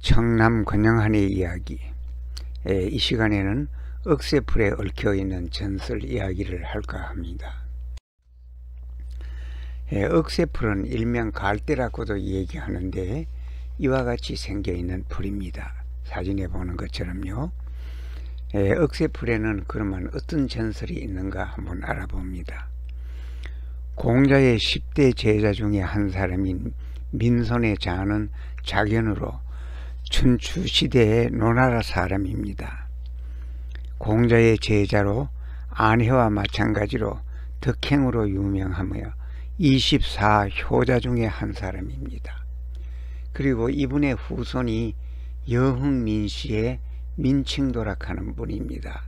청남 권영한의 이야기 이 시간에는 억새풀에 얽혀 있는 전설 이야기를 할까 합니다. 억새풀은 일명 갈대라고도 얘기하는데 이와 같이 생겨 있는 풀입니다. 사진에 보는 것처럼요. 억새풀에는 그러면 어떤 전설이 있는가 한번 알아봅니다. 공자의 10대 제자 중에 한 사람인 민선의 자는 자견으로 춘추시대의 노나라 사람입니다. 공자의 제자로 안혜와 마찬가지로 덕행으로 유명하며 24효자 중에 한 사람입니다. 그리고 이분의 후손이 여흥민 씨의 민칭도락하는 분입니다.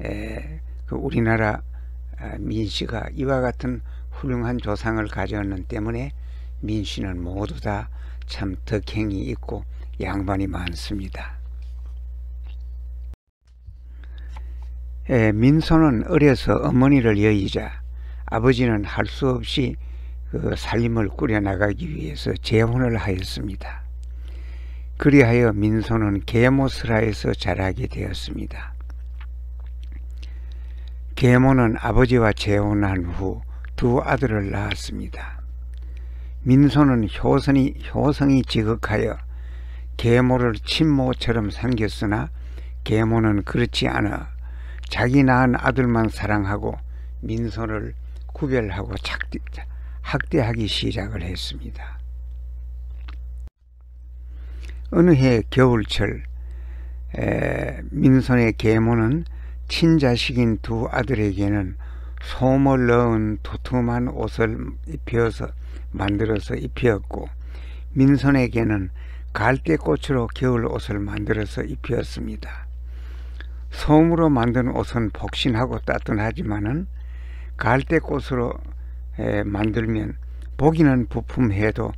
에, 그 우리나라 아, 민씨가 이와 같은 훌륭한 조상을 가졌는 때문에 민씨는 모두 다 참 덕행이 있고 양반이 많습니다. 에, 민소는 어려서 어머니를 여의자 아버지는 할 수 없이 그 살림을 꾸려나가기 위해서 재혼을 하였습니다. 그리하여 민소는 계모스라에서 자라게 되었습니다. 계모는 아버지와 재혼한 후 두 아들을 낳았습니다. 민소는 효선이, 효성이 지극하여 계모를 친모처럼 생겼으나 계모는 그렇지 않아 자기 낳은 아들만 사랑하고 민소를 구별하고 착대, 학대하기 시작을 했습니다. 어느 해 겨울철 에, 민선의 계모는 친자식인 두 아들에게는 솜을 넣은 두툼한 옷을 입혀서 만들어서 입혔고 민선에게는 갈대꽃으로 겨울 옷을 만들어서 입혔습니다. 솜으로 만든 옷은 복신하고 따뜻하지만은 갈대꽃으로 만들면 보기는 부품해도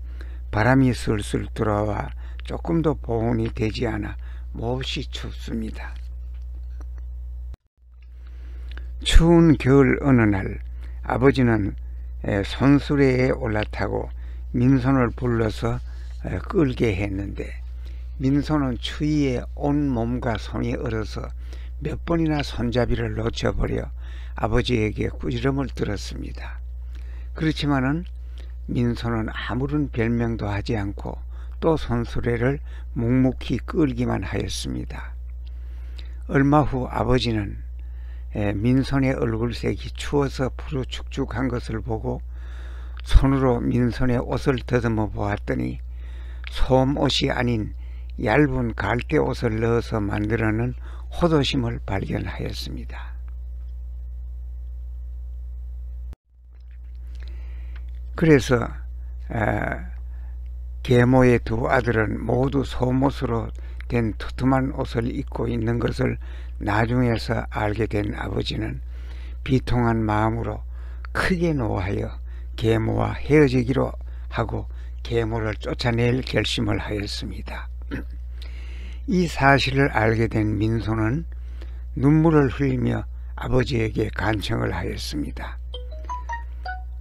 바람이 슬슬 들어와 조금도 보온이 되지 않아 몹시 춥습니다. 추운 겨울 어느 날 아버지는 손수레에 올라타고 민손을 불러서 끌게 했는데 민손은 추위에 온 몸과 손이 얼어서 몇 번이나 손잡이를 놓쳐버려 아버지에게 꾸지럼을 들었습니다. 그렇지만은 민손은 아무런 별명도 하지 않고 또 손수레를 묵묵히 끌기만 하였습니다. 얼마 후 아버지는 민선의 얼굴색이 추워서 푸르축축한 것을 보고 손으로 민선의 옷을 더듬어 보았더니 솜옷이 아닌 얇은 갈대 옷을 넣어서 만들어낸 호도심을 발견하였습니다. 그래서 계모의 두 아들은 모두 솜옷으로 된 두툼한 옷을 입고 있는 것을 나중에서 알게 된 아버지는 비통한 마음으로 크게 노하여 계모와 헤어지기로 하고 계모를 쫓아낼 결심을 하였습니다. 이 사실을 알게 된 민소는 눈물을 흘리며 아버지에게 간청을 하였습니다.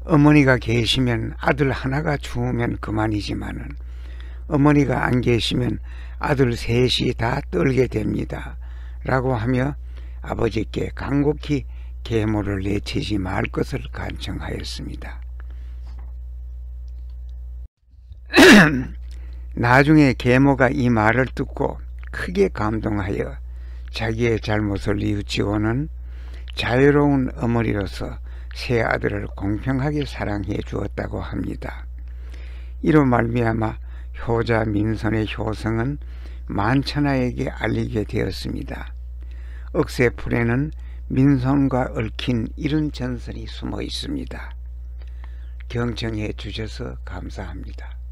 어머니가 계시면 아들 하나가 죽으면 그만이지만은 어머니가 안 계시면 아들 셋이 다 떨게 됩니다. 라고 하며 아버지께 간곡히 계모를 내치지 말 것을 간청하였습니다. 나중에 계모가 이 말을 듣고 크게 감동하여 자기의 잘못을 뉘우치고는 자유로운 어머니로서 세 아들을 공평하게 사랑해 주었다고 합니다. 이로 말미암아 효자 민선의 효성은 만천하에게 알리게 되었습니다. 억새풀에는 민선과 얽힌 이런 전설이 숨어 있습니다. 경청해 주셔서 감사합니다.